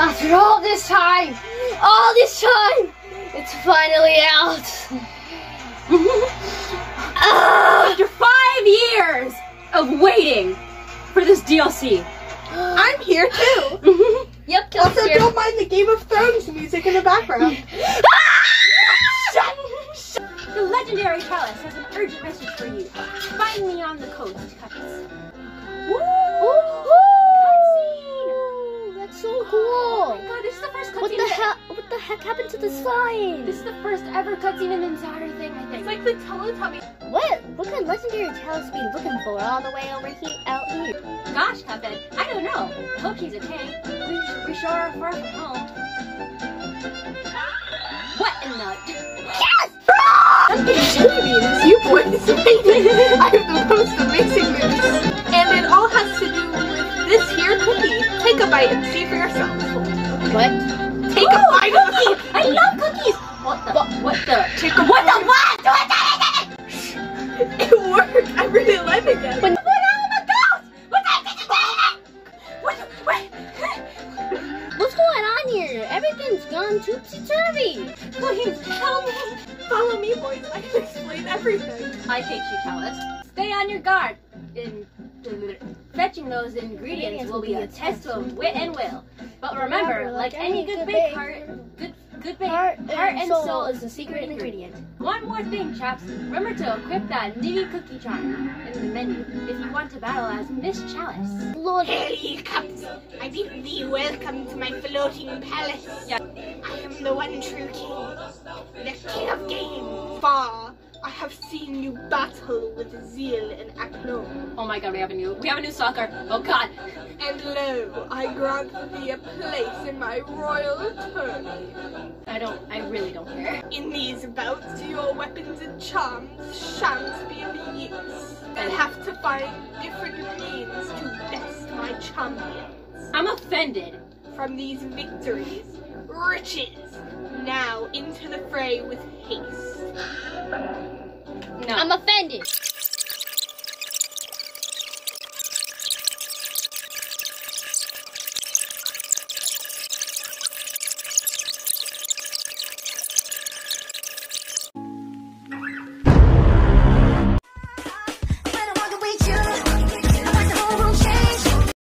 After all this time, all this time, it's finally out. Ah! After five years of waiting for this DLC. I'm here too. yep, Also, Kelsey. don't mind the Game of Thrones music in the background. The legendary Chalice has an urgent message for you. Find me on the coast, Cuts. Heck happened to the slime? This is the first ever cutscene in the entire thing, I think. It's like the Teletubbies. What? What kind of legendary chalice be looking for all the way over here, out here? Gosh, Cuphead, I don't know. I hope she's okay. We, we sure are far from home. What in the... Yes! It's It's you boys I have the most amazing news. And it all has to do with this here cookie. Take a bite and see for yourself. What? Take a oh, bite of the Cookies! I love cookies! What the... What the... What the what? It worked. I really like it. Again. What the? What the... What the... What... What's going on here? Everything's gone topsy turvy. Please, help me! Follow me, boys. I can explain everything. I hate you, Chalice. Stay on your guard. In, fetching those ingredients will be a test of wit and will. But remember, like any good bake heart, good good bake Heart heart, and and soul soul is is the the secret secret ingredient. One more thing, chaps. Remember to equip that nitty cookie charm in the menu if you want to battle as Miss Chalice. Lord, Here ye comes. I bid thee welcome to my floating palace. Yeah. I am the one true king, the king of game. Far, I have seen you battle with zeal and aplomb. Oh my god, we have a new we have a new soccer. Oh god. And lo, I grant thee a place in my royal tourney. I don't I really don't care. In these bouts, your weapons and charms shan't be of use. I'll have to find different means to best my champions. I'm offended. From these victories, riches, now into the fray with haste. No. I'm offended.